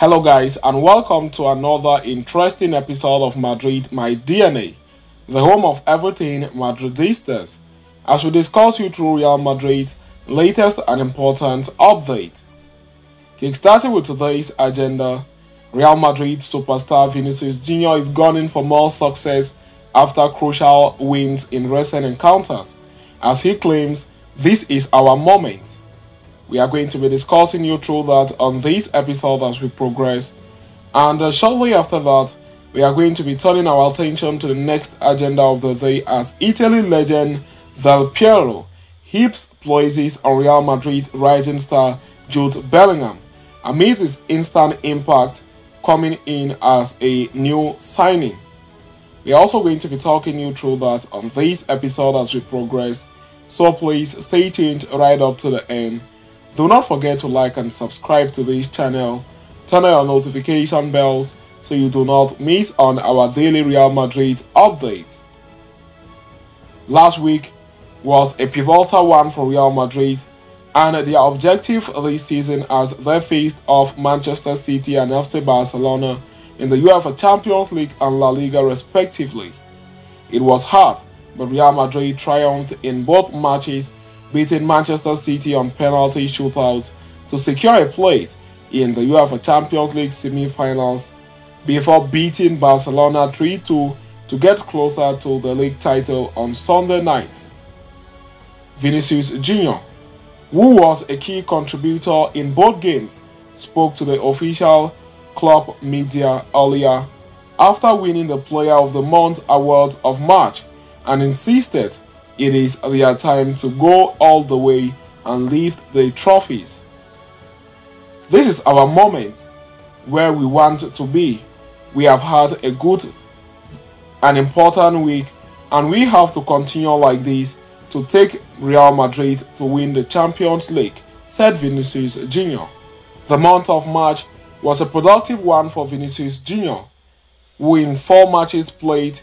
Hello, guys, and welcome to another interesting episode of Madrid My DNA, the home of everything Madridistas, as we discuss you through Real Madrid's latest and important update. Kickstarting with today's agenda, Real Madrid superstar Vinicius Jr. is gunning for more success after crucial wins in recent encounters, as he claims this is our moment. We are going to be discussing you through that on this episode as we progress. And uh, shortly after that, we are going to be turning our attention to the next agenda of the day as Italy legend Del Piero heaps places on Real Madrid rising star Jude Bellingham amid his instant impact coming in as a new signing. We are also going to be talking you through that on this episode as we progress. So please stay tuned right up to the end do not forget to like and subscribe to this channel. Turn on your notification bells so you do not miss on our daily Real Madrid updates. Last week was a pivotal one for Real Madrid and their objective this season as they faced off Manchester City and FC Barcelona in the UEFA Champions League and La Liga respectively. It was hard, but Real Madrid triumphed in both matches beating Manchester City on penalty shootouts to secure a place in the UEFA Champions League semi-finals before beating Barcelona 3-2 to get closer to the league title on Sunday night. Vinicius Jr., who was a key contributor in both games, spoke to the official club media earlier after winning the Player of the Month award of March and insisted it is their time to go all the way and lift the trophies. This is our moment where we want to be. We have had a good and important week, and we have to continue like this to take Real Madrid to win the Champions League, said Vinicius Jr. The month of March was a productive one for Vinicius Jr., who in four matches played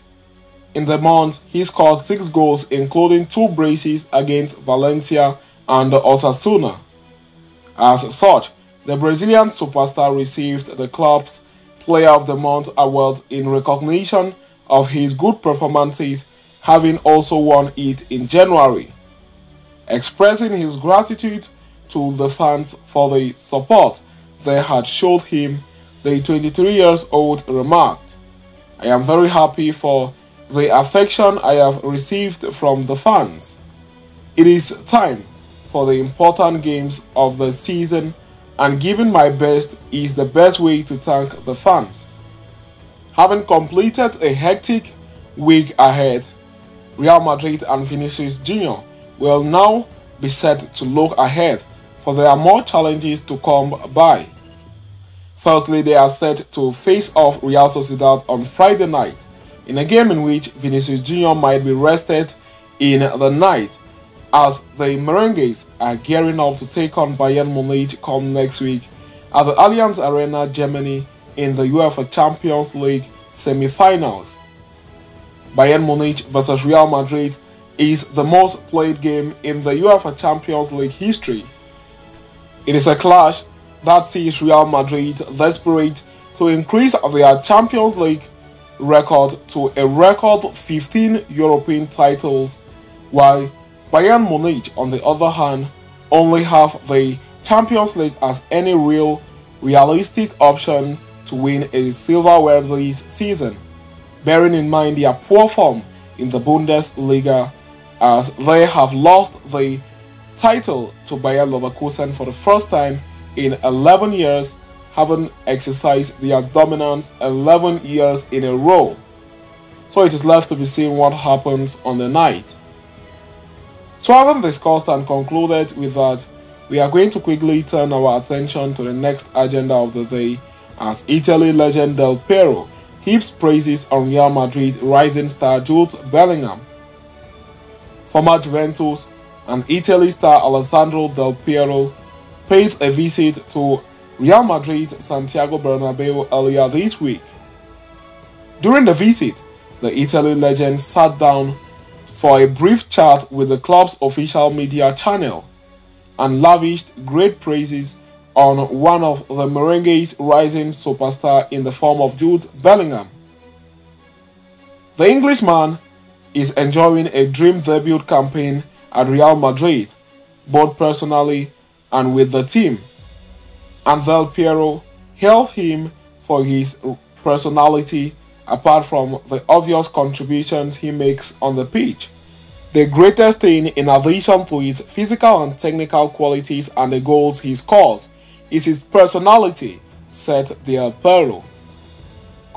in the month, he scored six goals, including two braces against Valencia and Osasuna. As such, the Brazilian superstar received the club's Player of the Month award in recognition of his good performances, having also won it in January. Expressing his gratitude to the fans for the support they had showed him, the 23 years old remarked, I am very happy for the affection I have received from the fans. It is time for the important games of the season and giving my best is the best way to thank the fans. Having completed a hectic week ahead, Real Madrid and Vinicius Jr. will now be set to look ahead for there are more challenges to come by. Firstly, they are set to face off Real Sociedad on Friday night in a game in which Vinicius Jr. might be rested in the night as the Merengues are gearing up to take on Bayern Munich come next week at the Allianz Arena, Germany in the UEFA Champions League semi-finals. Bayern Munich versus Real Madrid is the most played game in the UEFA Champions League history. It is a clash that sees Real Madrid desperate to increase their Champions League record to a record 15 European titles, while Bayern Munich, on the other hand, only have the Champions League as any real, realistic option to win a silverware this season, bearing in mind their poor form in the Bundesliga as they have lost the title to Bayer Leverkusen for the first time in 11 years haven't exercised their dominance 11 years in a row. So it is left to be seen what happens on the night. So having discussed and concluded with that, we are going to quickly turn our attention to the next agenda of the day as Italy legend Del Piero heaps praises on Real Madrid rising star Jude Bellingham. Former Juventus and Italy star Alessandro Del Piero paid a visit to Real Madrid Santiago Bernabeu earlier this week. During the visit, the Italy legend sat down for a brief chat with the club's official media channel and lavished great praises on one of the Merengue's rising superstar in the form of Jude Bellingham. The Englishman is enjoying a dream debut campaign at Real Madrid, both personally and with the team. And Del Piero hailed him for his personality apart from the obvious contributions he makes on the pitch. The greatest thing, in addition to his physical and technical qualities and the goals he scores, is his personality, said Del Piero.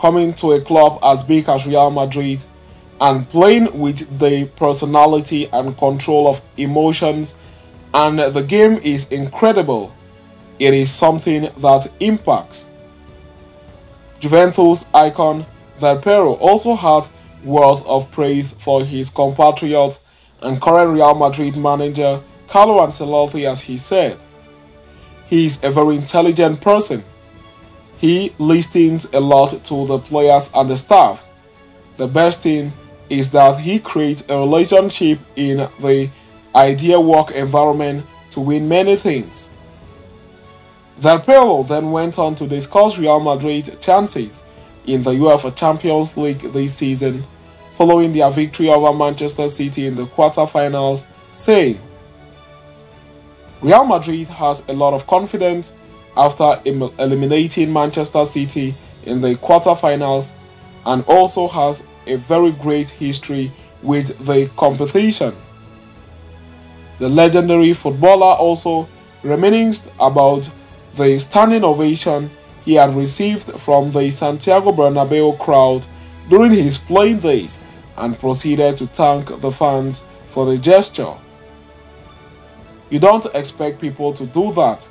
Coming to a club as big as Real Madrid and playing with the personality and control of emotions, and the game is incredible. It is something that impacts. Juventus icon Del Piero also had words of praise for his compatriot and current Real Madrid manager Carlo Ancelotti as he said, he is a very intelligent person. He listens a lot to the players and the staff. The best thing is that he creates a relationship in the ideal work environment to win many things. Del Piero then went on to discuss Real Madrid's chances in the UEFA Champions League this season following their victory over Manchester City in the quarterfinals, saying, Real Madrid has a lot of confidence after eliminating Manchester City in the quarterfinals and also has a very great history with the competition. The legendary footballer also reminisced about the standing ovation he had received from the Santiago Bernabeu crowd during his playing days and proceeded to thank the fans for the gesture. You don't expect people to do that.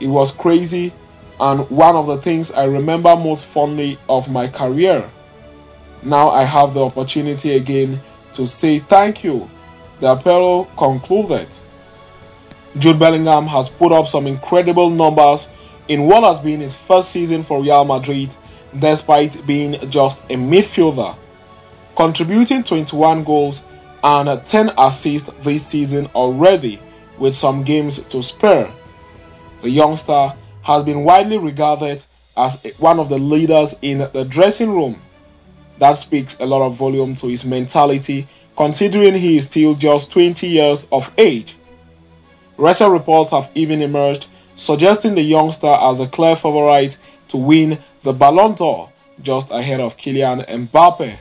It was crazy and one of the things I remember most fondly of my career. Now I have the opportunity again to say thank you. The apparel concluded. Jude Bellingham has put up some incredible numbers in what has been his first season for Real Madrid despite being just a midfielder, contributing 21 goals and 10 assists this season already with some games to spare. The youngster has been widely regarded as one of the leaders in the dressing room. That speaks a lot of volume to his mentality considering he is still just 20 years of age. Recent reports have even emerged suggesting the youngster as a clear favorite to win the Ballon d'Or just ahead of Kylian Mbappe.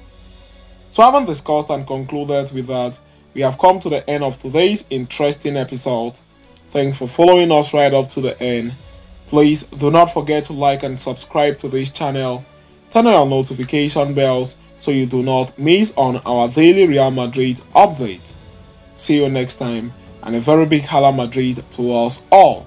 So having discussed and concluded with that, we have come to the end of today's interesting episode. Thanks for following us right up to the end. Please do not forget to like and subscribe to this channel. Turn on your notification bells so you do not miss on our daily Real Madrid update. See you next time and a very big Hala Madrid to us all.